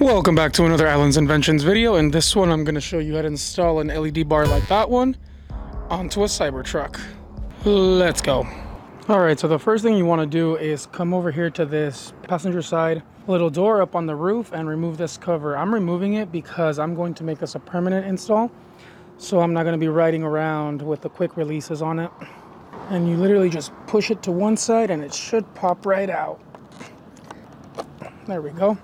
Welcome back to another Alan's Inventions video. In this one, I'm going to show you how to install an LED bar like that one onto a Cybertruck. Let's go. All right, so the first thing you want to do is come over here to this passenger side little door up on the roof and remove this cover. I'm removing it because I'm going to make this a permanent install. So I'm not going to be riding around with the quick releases on it. And you literally just push it to one side and it should pop right out. There we go.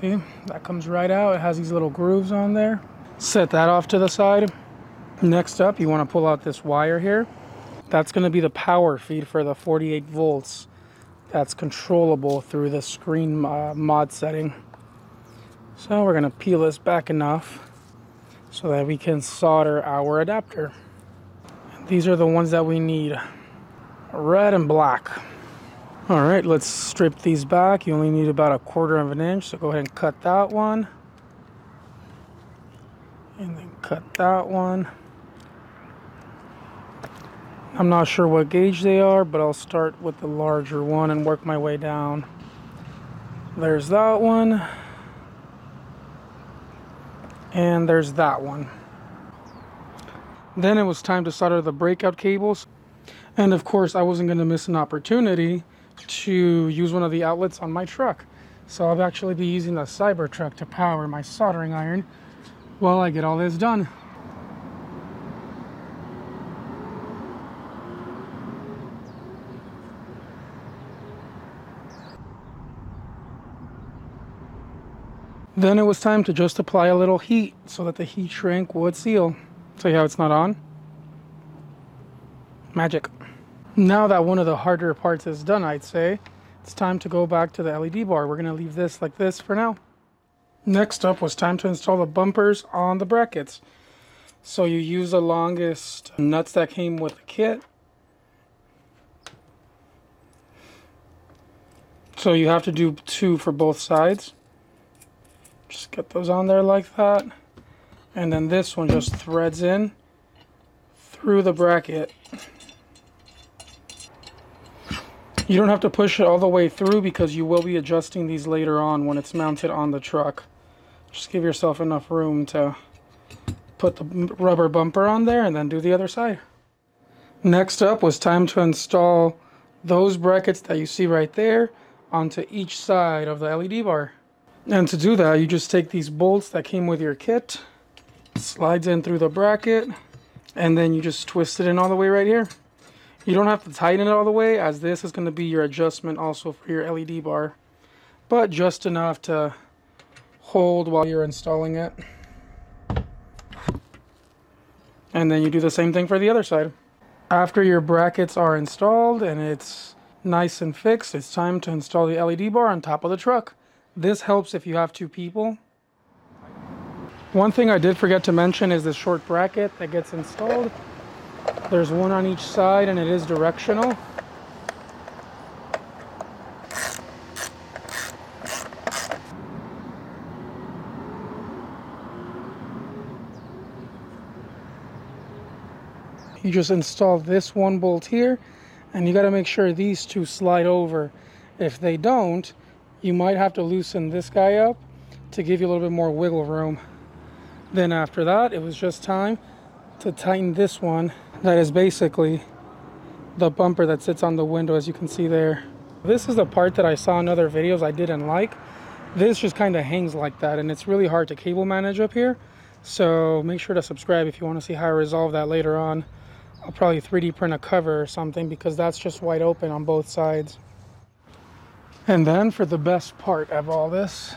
See, that comes right out. It has these little grooves on there. Set that off to the side. Next up, you want to pull out this wire here. That's going to be the power feed for the 48 volts. That's controllable through the screen uh, mod setting. So we're going to peel this back enough so that we can solder our adapter. These are the ones that we need. Red and black. All right, let's strip these back. You only need about a quarter of an inch, so go ahead and cut that one. And then cut that one. I'm not sure what gauge they are, but I'll start with the larger one and work my way down. There's that one. And there's that one. Then it was time to solder the breakout cables. And of course, I wasn't going to miss an opportunity to use one of the outlets on my truck. So I'll actually be using the Cybertruck to power my soldering iron while I get all this done. Then it was time to just apply a little heat so that the heat shrink would seal. See how it's not on? Magic. Now that one of the harder parts is done, I'd say, it's time to go back to the LED bar. We're going to leave this like this for now. Next up was time to install the bumpers on the brackets. So you use the longest nuts that came with the kit. So you have to do two for both sides. Just get those on there like that. And then this one just threads in through the bracket. You don't have to push it all the way through because you will be adjusting these later on when it's mounted on the truck. Just give yourself enough room to put the rubber bumper on there and then do the other side. Next up was time to install those brackets that you see right there onto each side of the LED bar. And to do that, you just take these bolts that came with your kit, slides in through the bracket, and then you just twist it in all the way right here. You don't have to tighten it all the way as this is going to be your adjustment also for your LED bar. But just enough to hold while you're installing it. And then you do the same thing for the other side. After your brackets are installed and it's nice and fixed, it's time to install the LED bar on top of the truck. This helps if you have two people. One thing I did forget to mention is the short bracket that gets installed. There's one on each side and it is directional. You just install this one bolt here and you got to make sure these two slide over. If they don't, you might have to loosen this guy up to give you a little bit more wiggle room. Then after that, it was just time to tighten this one that is basically the bumper that sits on the window as you can see there. This is the part that I saw in other videos I didn't like. This just kind of hangs like that and it's really hard to cable manage up here. So make sure to subscribe if you want to see how I resolve that later on. I'll probably 3D print a cover or something because that's just wide open on both sides. And then for the best part of all this,